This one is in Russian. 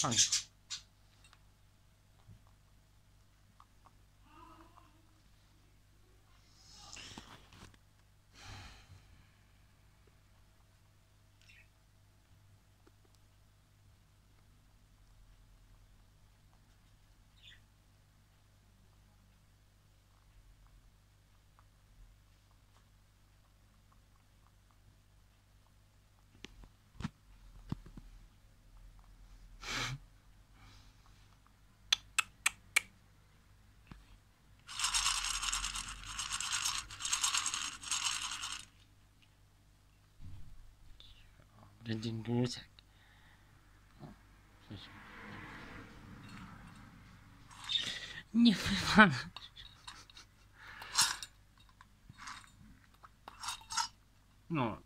唱一。Блин, гусяк. Не понимаю. Ну,